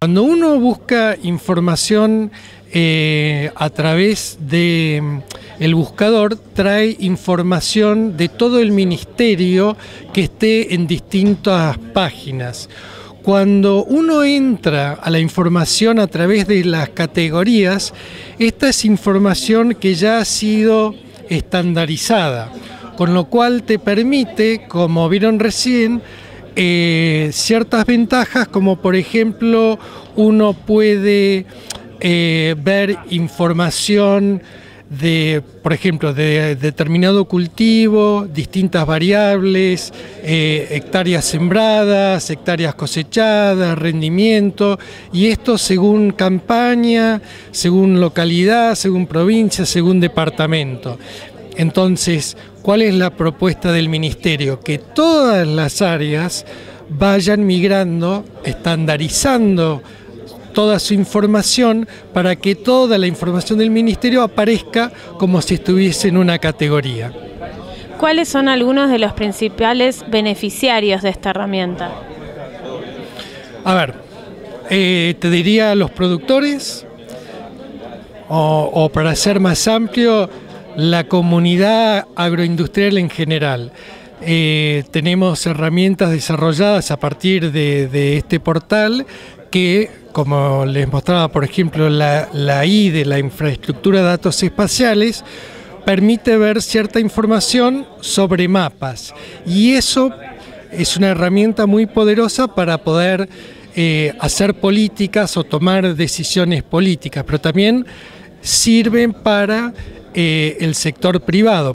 Cuando uno busca información eh, a través de mm, el buscador trae información de todo el ministerio que esté en distintas páginas. Cuando uno entra a la información a través de las categorías, esta es información que ya ha sido estandarizada, con lo cual te permite, como vieron recién, eh, ciertas ventajas como por ejemplo uno puede eh, ver información de, por ejemplo, de determinado cultivo, distintas variables, eh, hectáreas sembradas, hectáreas cosechadas, rendimiento, y esto según campaña, según localidad, según provincia, según departamento. Entonces, ¿cuál es la propuesta del Ministerio? Que todas las áreas vayan migrando, estandarizando toda su información para que toda la información del Ministerio aparezca como si estuviese en una categoría. ¿Cuáles son algunos de los principales beneficiarios de esta herramienta? A ver, eh, te diría los productores, o para ser más amplio, la comunidad agroindustrial en general. Eh, tenemos herramientas desarrolladas a partir de, este portal que, como les mostraba, por ejemplo, la, la I de la infraestructura de datos espaciales, permite ver cierta información sobre mapas. Y eso es una herramienta muy poderosa para poder eh, hacer políticas o tomar decisiones políticas, pero también sirven para eh, el sector privado.